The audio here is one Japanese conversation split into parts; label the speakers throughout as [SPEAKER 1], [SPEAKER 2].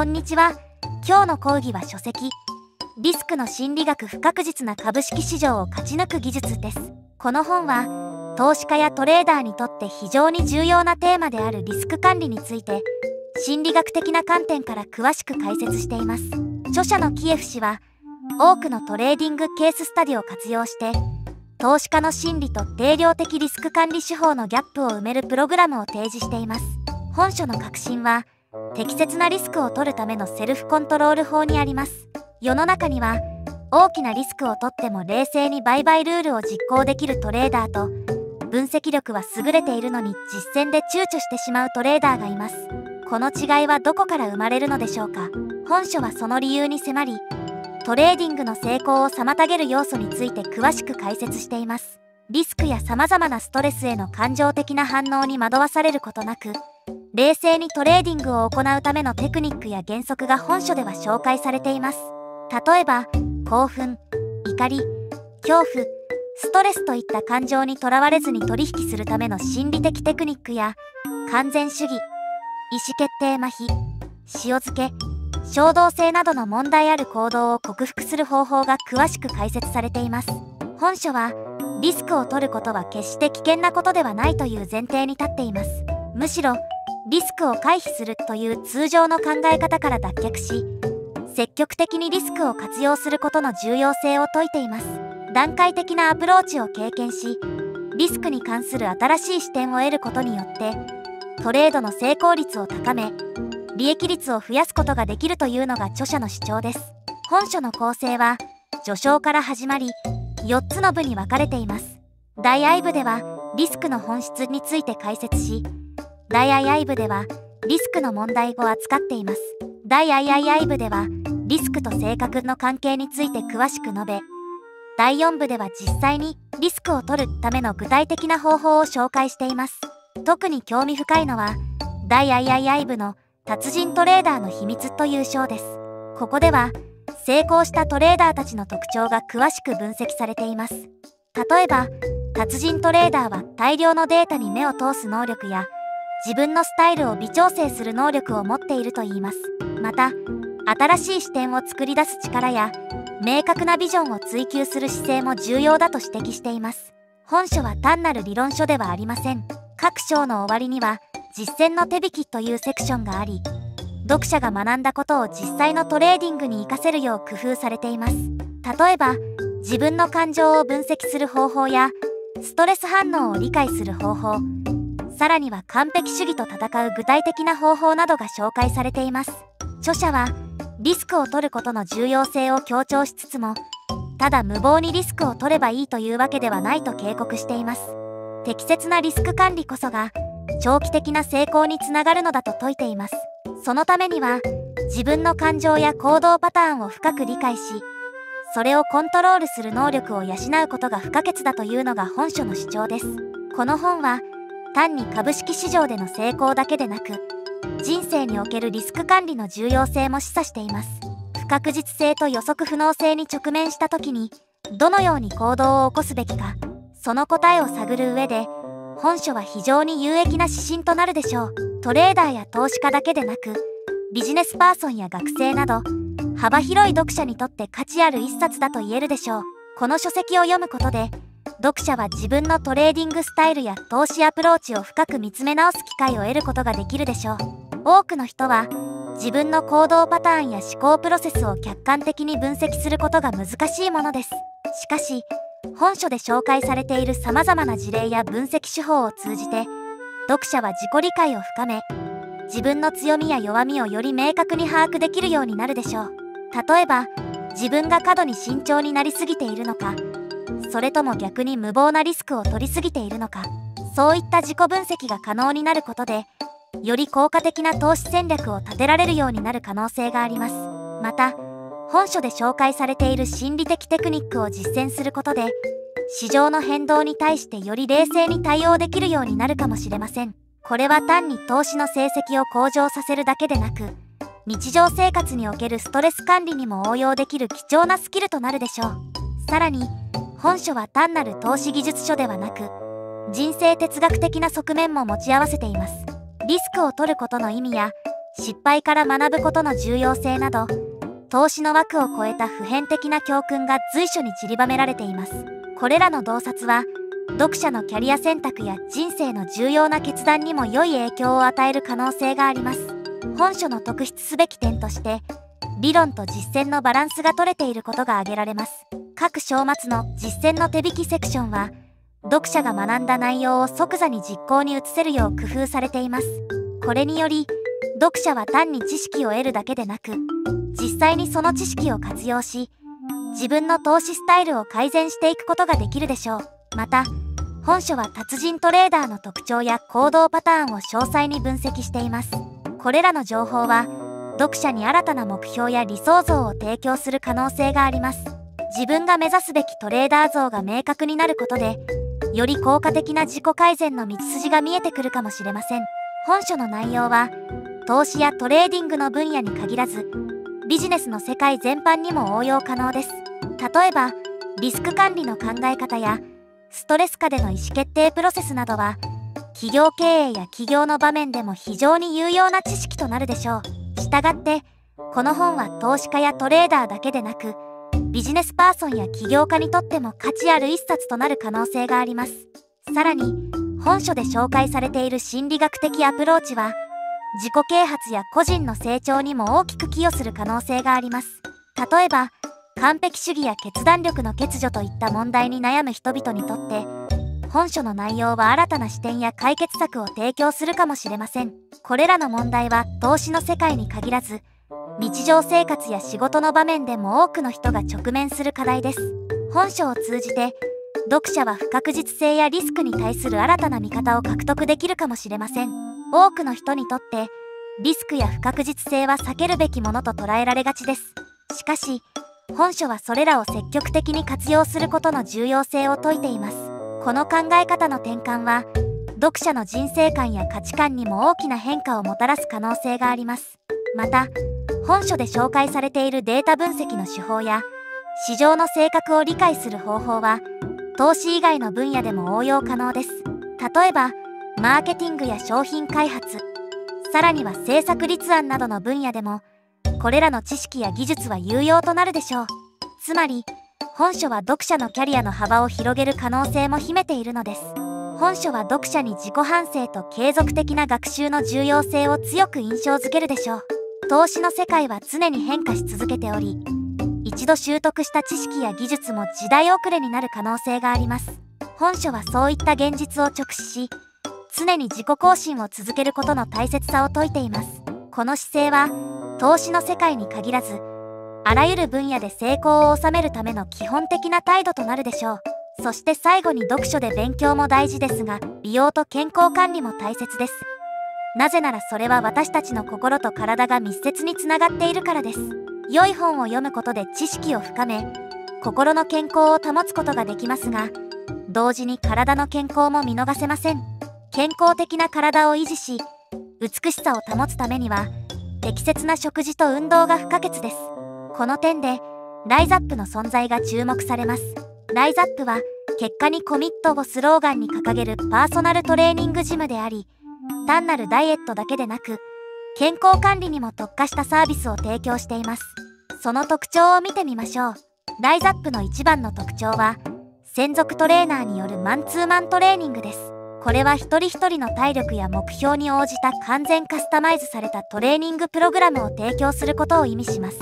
[SPEAKER 1] こんにちは。今日の講義は書籍。リスクの心理学不確実な株式市場を勝ち抜く技術です。この本は、投資家やトレーダーにとって非常に重要なテーマであるリスク管理について、心理学的な観点から詳しく解説しています。著者のキエフ氏は、多くのトレーディングケーススタディを活用して、投資家の心理と定量的リスク管理手法のギャップを埋めるプログラムを提示しています。本書の核心は、適切なリスクを取るためのセルフコントロール法にあります。世の中には、大きなリスクをとっても冷静に売買ルールを実行できるトレーダーと、分析力は優れているのに実践で躊躇してしまうトレーダーがいます。この違いはどこから生まれるのでしょうか本書はその理由に迫り、トレーディングの成功を妨げる要素について詳しく解説しています。リスクや様々なストレスへの感情的な反応に惑わされることなく、冷静にトレーディングを行うためのテクニックや原則が本書では紹介されています。例えば、興奮、怒り、恐怖、ストレスといった感情にとらわれずに取引するための心理的テクニックや、完全主義、意思決定麻痺、塩漬け、衝動性などの問題ある行動を克服する方法が詳しく解説されています。本書は、リスクを取ることは決して危険なことではないという前提に立っています。むしろ、リスクを回避するという通常の考え方から脱却し積極的にリスクを活用することの重要性を説いています。段階的なアプローチを経験しリスクに関する新しい視点を得ることによってトレードの成功率を高め利益率を増やすことができるというのが著者の主張です。本書の構成は序章から始まり4つの部に分かれています。大愛部ではリスクの本質について解説し大 II 部ではリスクの問題を扱っています。大 III 部ではリスクと性格の関係について詳しく述べ、第4部では実際にリスクを取るための具体的な方法を紹介しています。特に興味深いのは、大 III 部の達人トレーダーの秘密という章です。ここでは、成功したトレーダーたちの特徴が詳しく分析されています。例えば、達人トレーダーは大量のデータに目を通す能力や自分のスタイルを微調整する能力を持っているといいます。また新しい視点を作り出す力や明確なビジョンを追求する姿勢も重要だと指摘しています。本書は単なる理論書ではありません。各章の終わりには実践の手引きというセクションがあり読者が学んだことを実際のトレーディングに活かせるよう工夫されています。例えば自分の感情を分析する方法やストレス反応を理解する方法。さらには完璧主義と戦う具体的な方法などが紹介されています。著者はリスクを取ることの重要性を強調しつつもただ無謀にリスクを取ればいいというわけではないと警告しています。適切なリスク管理こそが長期的な成功につながるのだと説いています。そのためには自分の感情や行動パターンを深く理解しそれをコントロールする能力を養うことが不可欠だというのが本書の主張です。この本は単に株式市場での成功だけでなく人生におけるリスク管理の重要性も示唆しています。不確実性と予測不能性に直面した時にどのように行動を起こすべきかその答えを探る上で本書は非常に有益な指針となるでしょう。トレーダーや投資家だけでなくビジネスパーソンや学生など幅広い読者にとって価値ある一冊だと言えるでしょう。この書籍を読むことで読者は自分のトレーディングスタイルや投資アプローチを深く見つめ直す機会を得ることができるでしょう。多くの人は自分の行動パターンや思考プロセスを客観的に分析することが難しいものです。しかし本書で紹介されている様々な事例や分析手法を通じて読者は自己理解を深め自分の強みや弱みをより明確に把握できるようになるでしょう。例えば自分が過度に慎重になりすぎているのかそれとも逆に無謀なリスクを取りすぎているのか。そういった自己分析が可能になることでより効果的な投資戦略を立てられるようになる可能性があります。また本書で紹介されている心理的テクニックを実践することで市場の変動に対してより冷静に対応できるようになるかもしれません。これは単に投資の成績を向上させるだけでなく日常生活におけるストレス管理にも応用できる貴重なスキルとなるでしょう。さらに本書は単なる投資技術書ではなく人生哲学的な側面も持ち合わせています。リスクを取ることの意味や失敗から学ぶことの重要性など投資の枠を超えた普遍的な教訓が随所に散りばめられています。これらの洞察は読者のキャリア選択や人生の重要な決断にも良い影響を与える可能性があります。本書の特筆すべき点として理論と実践のバランスが取れていることが挙げられます。各章末の実践の手引きセクションは読者が学んだ内容を即座に実行に移せるよう工夫されています。これにより読者は単に知識を得るだけでなく実際にその知識を活用し自分の投資スタイルを改善していくことができるでしょう。また本書は達人トレーダーの特徴や行動パターンを詳細に分析しています。これらの情報は読者に新たな目標や理想像を提供する可能性があります。自分が目指すべきトレーダー像が明確になることでより効果的な自己改善の道筋が見えてくるかもしれません。本書の内容は投資やトレーディングの分野に限らずビジネスの世界全般にも応用可能です。例えばリスク管理の考え方やストレス下での意思決定プロセスなどは企業経営や起業の場面でも非常に有用な知識となるでしょう。したがってこの本は投資家やトレーダーだけでなくビジネスパーソンや起業家にとっても価値ある一冊となる可能性があります。さらに本書で紹介されている心理学的アプローチは自己啓発や個人の成長にも大きく寄与する可能性があります。例えば完璧主義や決断力の欠如といった問題に悩む人々にとって本書の内容は新たな視点や解決策を提供するかもしれません。これらの問題は投資の世界に限らず日常生活や仕事の場面でも多くの人が直面する課題です。本書を通じて読者は不確実性やリスクに対する新たな見方を獲得できるかもしれません。多くの人にとってリスクや不確実性は避けるべきものと捉えられがちです。しかし本書はそれらを積極的に活用することの重要性を説いています。この考え方の転換は読者の人生観や価値観にも大きな変化をもたらす可能性があります。また本書で紹介されているデータ分析の手法や市場の性格を理解する方法は投資以外の分野でも応用可能です。例えばマーケティングや商品開発さらには政策立案などの分野でもこれらの知識や技術は有用となるでしょう。つまり本書は読者のキャリアの幅を広げる可能性も秘めているのです。本書は読者に自己反省と継続的な学習の重要性を強く印象づけるでしょう。投資の世界は常に変化し続けており一度習得した知識や技術も時代遅れになる可能性があります。本書はそういった現実を直視し常に自己更新を続けることの大切さを説いています。この姿勢は投資の世界に限らずあらゆる分野で成功を収めるための基本的な態度となるでしょう。そして最後に読書で勉強も大事ですが美容と健康管理も大切です。なぜならそれは私たちの心と体が密接につながっているからです。良い本を読むことで知識を深め心の健康を保つことができますが同時に体の健康も見逃せません。健康的な体を維持し美しさを保つためには適切な食事と運動が不可欠です。この点でライザップの存在が注目されます。ライザップは結果にコミットをスローガンに掲げるパーソナルトレーニングジムであり単なるダイエットだけでなく健康管理にも特化したサービスを提供しています。その特徴を見てみましょう。ライザップの一番の特徴は専属トレーナーによるマンツーマントレーニングです。これは一人一人の体力や目標に応じた完全カスタマイズされたトレーニングプログラムを提供することを意味します。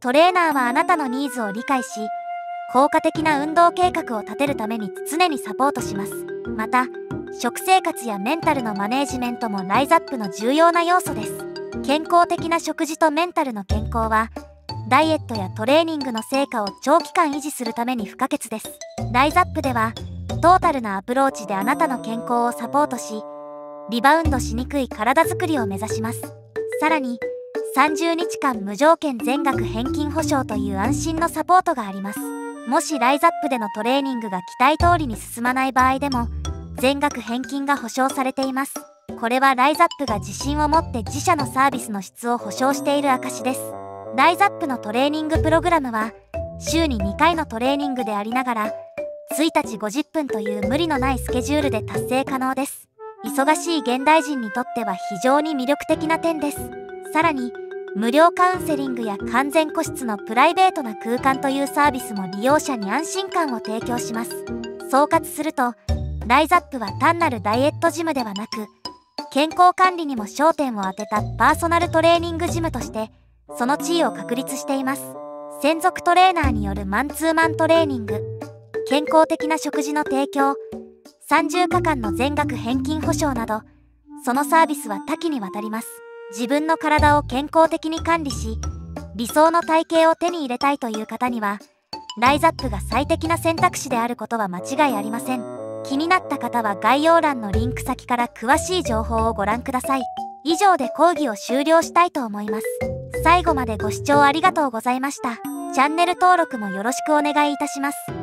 [SPEAKER 1] トレーナーはあなたのニーズを理解し効果的な運動計画を立てるために常にサポートします。また食生活やメンタルのマネージメントもライズアップの重要な要素です。健康的な食事とメンタルの健康はダイエットやトレーニングの成果を長期間維持するために不可欠です。ライズアップではトータルなアプローチであなたの健康をサポートしリバウンドしにくい体づくりを目指します。さらに30日間無条件全額返金保証という安心のサポートがあります。もしライズアップでのトレーニングが期待通りに進まない場合でも全額返金が保証されています。これはライズアップが自信を持って自社のサービスの質を保証している証です。ライズアップのトレーニングプログラムは週に2回のトレーニングでありながら1日50分という無理のないスケジュールで達成可能です。忙しい現代人にとっては非常に魅力的な点です。さらに無料カウンセリングや完全個室のプライベートな空間というサービスも利用者に安心感を提供します。総括するとライザップは単なるダイエットジムではなく健康管理にも焦点を当てたパーソナルトレーニングジムとしてその地位を確立しています。専属トレーナーによるマンツーマントレーニング。健康的な食事の提供。30日間の全額返金保証などそのサービスは多岐にわたります。自分の体を健康的に管理し理想の体型を手に入れたいという方にはライザップが最適な選択肢であることは間違いありません。気になった方は概要欄のリンク先から詳しい情報をご覧ください。以上で講義を終了したいと思います。最後までご視聴ありがとうございました。チャンネル登録もよろしくお願いいたします。